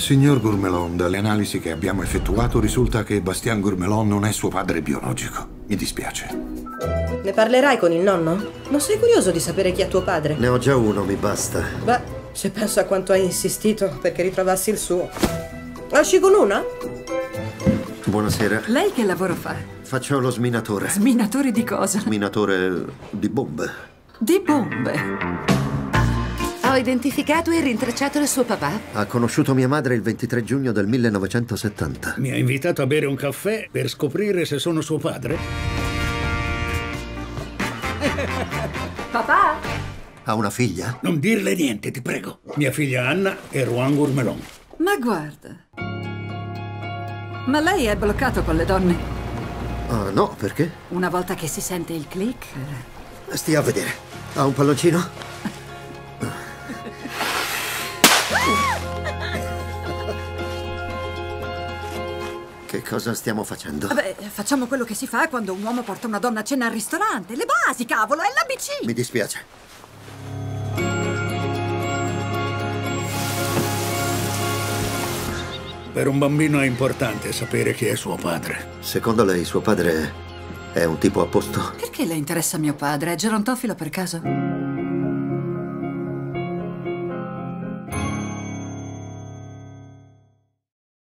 Signor Gourmelon, dalle analisi che abbiamo effettuato risulta che Bastien Gourmelon non è suo padre biologico. Mi dispiace. Ne parlerai con il nonno? Non sei curioso di sapere chi è tuo padre? Ne ho già uno, mi basta. Beh, se penso a quanto hai insistito perché ritrovassi il suo. Esci con una? Buonasera. Lei che lavoro fa? Faccio lo sminatore. Sminatore di cosa? Sminatore di bombe. Di bombe. Ho identificato e rintracciato il suo papà. Ha conosciuto mia madre il 23 giugno del 1970. Mi ha invitato a bere un caffè per scoprire se sono suo padre? Papà? Ha una figlia? Non dirle niente, ti prego. Mia figlia Anna e Juan Gourmelon. Ma guarda. Ma lei è bloccato con le donne. Ah, no, perché? Una volta che si sente il click. Stia a vedere. Ha un palloncino? Che cosa stiamo facendo? Vabbè, facciamo quello che si fa quando un uomo porta una donna a cena al ristorante. Le basi, cavolo, è l'ABC. Mi dispiace. Per un bambino è importante sapere chi è suo padre. Secondo lei suo padre è un tipo a posto? Perché le interessa mio padre? È gerontofilo per caso?